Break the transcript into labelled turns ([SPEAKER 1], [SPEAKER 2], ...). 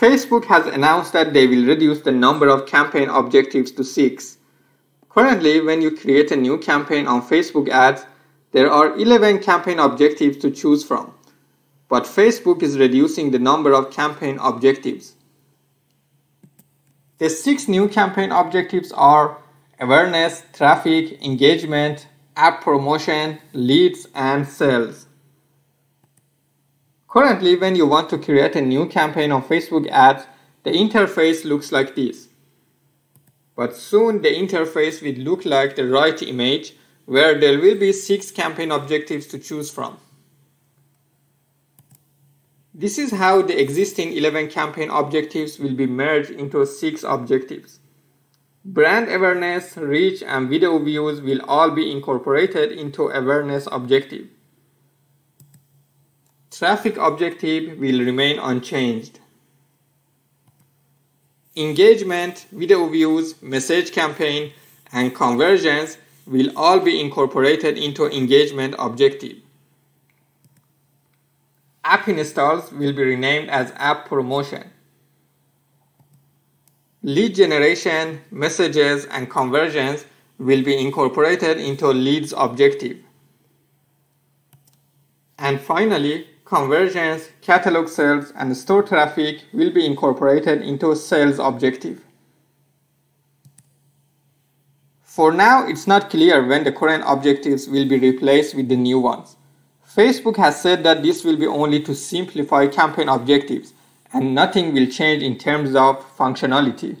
[SPEAKER 1] Facebook has announced that they will reduce the number of campaign objectives to six. Currently, when you create a new campaign on Facebook ads, there are 11 campaign objectives to choose from. But Facebook is reducing the number of campaign objectives. The six new campaign objectives are awareness, traffic, engagement, app promotion, leads, and sales. Currently, when you want to create a new campaign on Facebook ads, the interface looks like this. But soon the interface will look like the right image where there will be six campaign objectives to choose from. This is how the existing 11 campaign objectives will be merged into six objectives. Brand awareness, reach, and video views will all be incorporated into awareness objective. Traffic objective will remain unchanged. Engagement, video views, message campaign, and conversions will all be incorporated into engagement objective. App installs will be renamed as app promotion. Lead generation, messages, and conversions will be incorporated into leads objective. And finally, conversions, catalog sales, and store traffic will be incorporated into a sales objective. For now, it's not clear when the current objectives will be replaced with the new ones. Facebook has said that this will be only to simplify campaign objectives and nothing will change in terms of functionality.